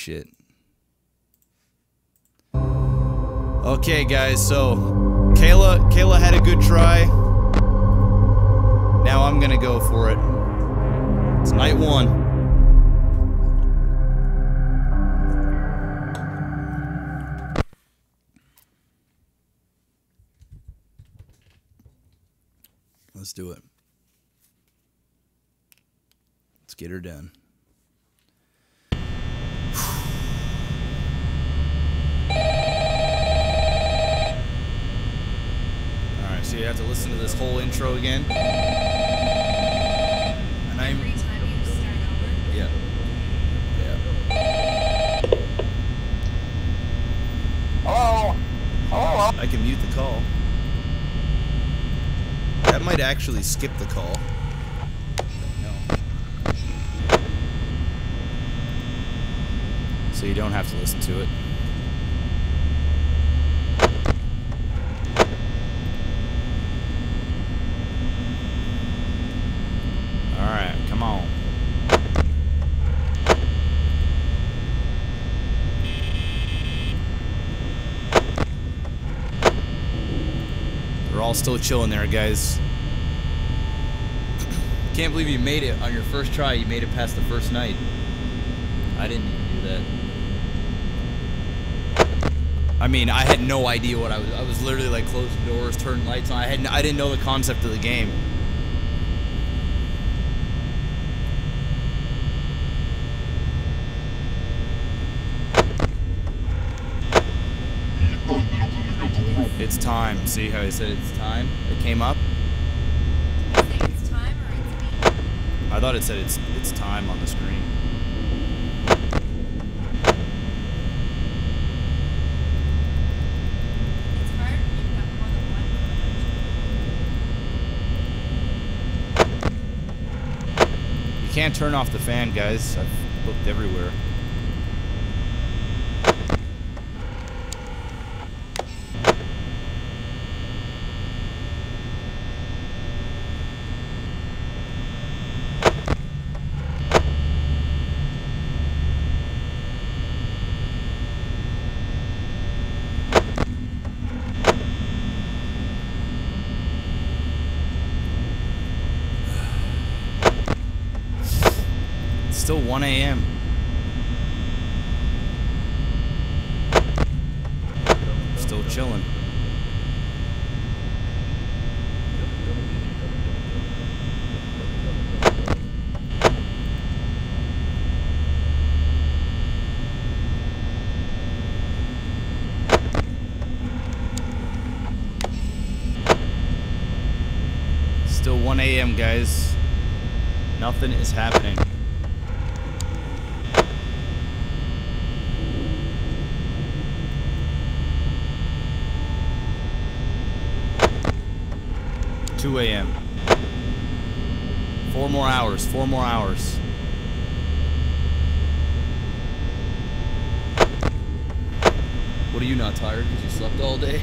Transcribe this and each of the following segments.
shit. Okay, guys, so Kayla Kayla had a good try. Now I'm gonna go for it. It's night one. Let's do it. Let's get her done. Alright, so you have to listen to this whole intro again. And I'm. Every time you start over. Yeah. Yeah. Hello? Hello? I can mute the call. That might actually skip the call. No. So you don't have to listen to it. Alright, come on. We're all still chilling there, guys. Can't believe you made it on your first try. You made it past the first night. I didn't even do that. I mean, I had no idea what I was. I was literally like closing doors, turning lights on. I had. I didn't know the concept of the game. It's time. See how I said it's time? It came up. It's time it's. I thought it said it's it's time on the screen. You can't turn off the fan, guys. I've looked everywhere. It's still 1 a.m. Still chilling. Still 1 a.m., guys. Nothing is happening. Two a.m. Four more hours. Four more hours. What are you not tired because you slept all day?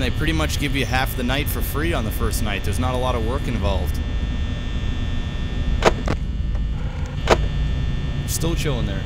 they pretty much give you half the night for free on the first night. There's not a lot of work involved. Still chilling there.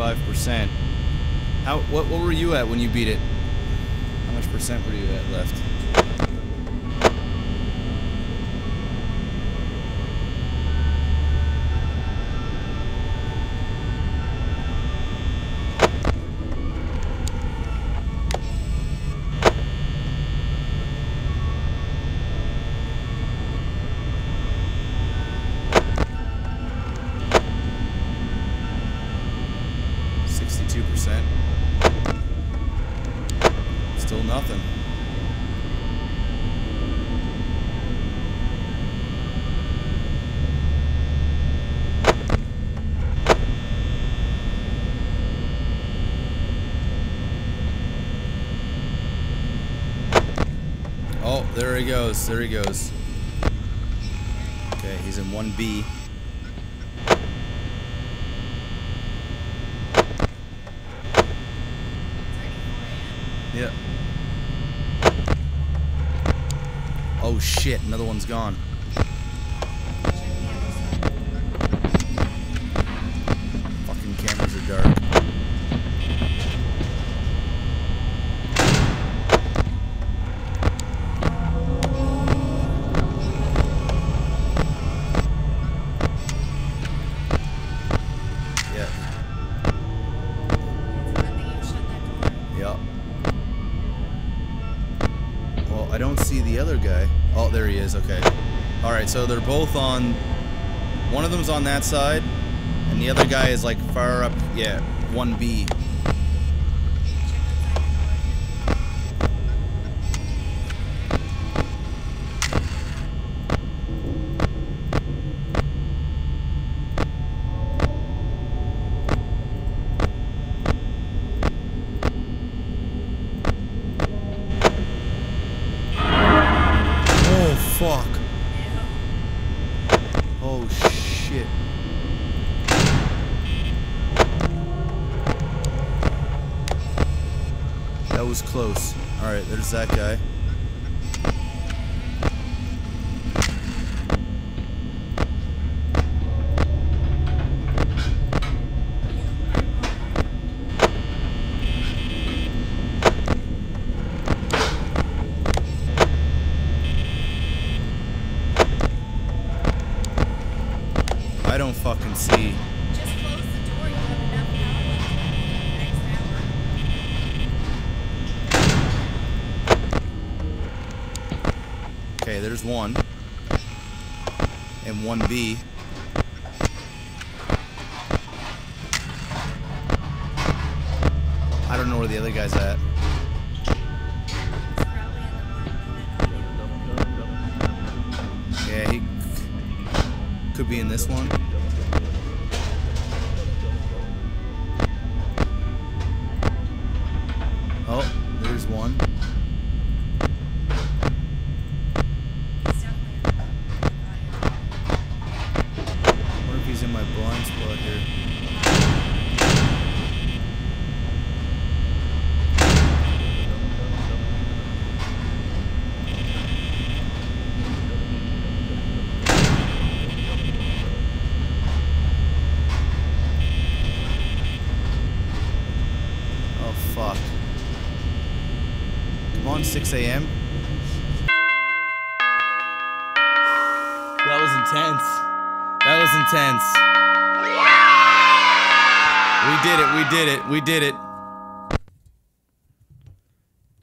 Five percent. How, what, what were you at when you beat it? How much percent were you at left? There he goes. There he goes. Okay, he's in 1B. Yeah. Oh shit, another one's gone. Okay. Oh, there he is. Okay. All right, so they're both on... One of them's on that side, and the other guy is, like, far up... Yeah, 1B. Was close. Alright, there's that guy. I don't fucking see. There's one. And 1B. I don't know where the other guy's at. Yeah, he could be in this one. Oh fuck. Come on, 6 a.m. That was intense. That was intense. We did it. We did it. We did it.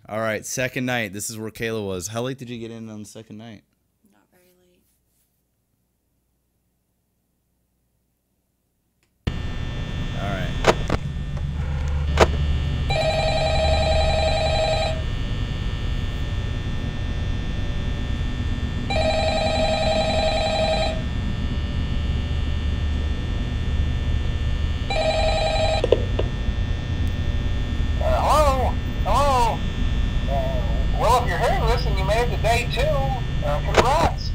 All right, second night. This is where Kayla was. How late did you get in on the second night? Not very late. All right. Uh, hello? Hello? Uh, well, if you're hearing this and you made it to day two, uh, congrats.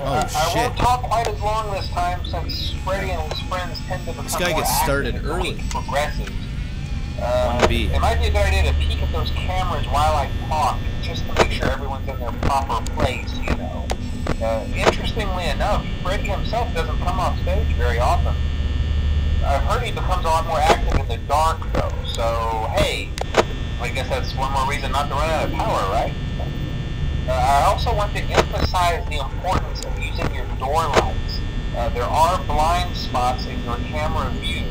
Oh, Uh, I shit. won't talk quite as long this time since Freddy and his friends tend to become guy more gets started active as the early. week progresses. Uh, 1B. It might be a good idea to peek at those cameras while I talk, just to make sure everyone's in their proper place, you know. Uh, interestingly enough, Freddy himself doesn't come off stage very often. I've heard he becomes a lot more active in the dark, though, so hey, I guess that's one more reason not to run out of power, right? Uh, I also want to emphasize the importance of using your door lights. Uh, there are blind spots in your camera view,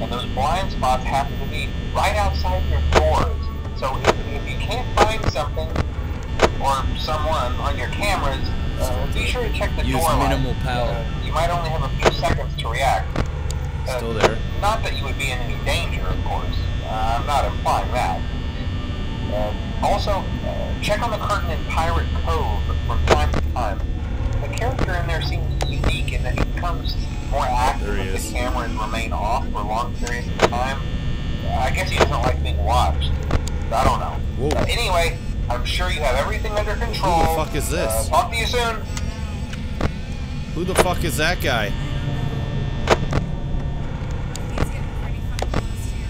and those blind spots happen to be right outside your doors. So if, if you can't find something or someone on your cameras, uh, be sure to check the Use door light. minimal power. Uh, you might only have a few seconds to react. Uh, Still there. Not that you would be in any danger, of course. Uh, I'm not implying that. Uh, also, uh, check on the curtain in Pirate Cove from time to time. The character in there seems unique in that he becomes more active if is. the cameras remain off for long periods of time. I guess he doesn't like being watched. I don't know. Uh, anyway, I'm sure you have everything under control. Who the fuck is this? Uh, talk to you soon. Who the fuck is that guy? He's getting pretty fucking close to you.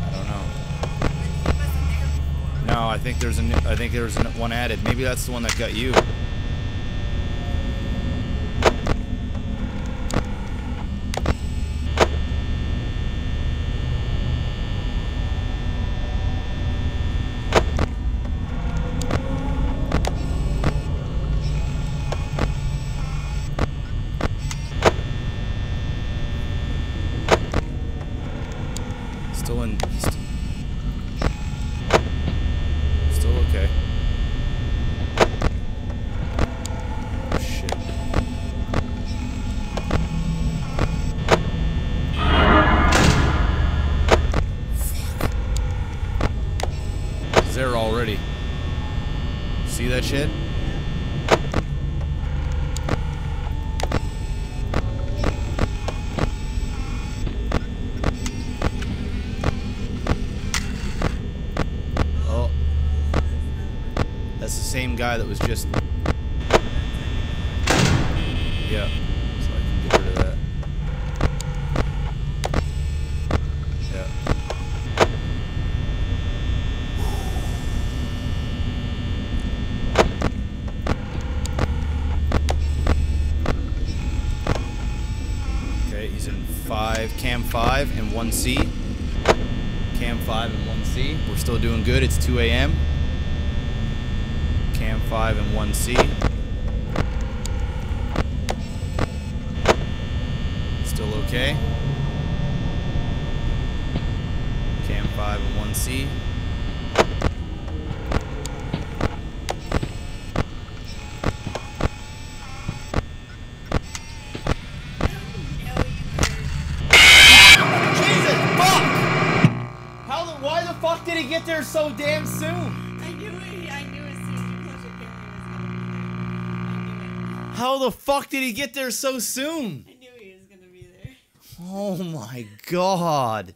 I don't know. He wasn't there before. No, I think there's a new, I think there's an, one added. Maybe that's the one that got you. Still in. St- still okay. Oh, shit. He's there already. See that shit? Oh. That's the same guy that was just. Yeah. So I can get rid of that. Yeah. Okay, he's in five, cam five and one C. Cam 5 and 1C. We're still doing good. It's 2 a.m. Cam 5 and 1C. Still okay. Cam 5 and 1C. No, you were. Jesus, fuck! How the, why the fuck did he get there so damn soon? How the fuck did he get there so soon? I knew he was gonna be there. Oh my god.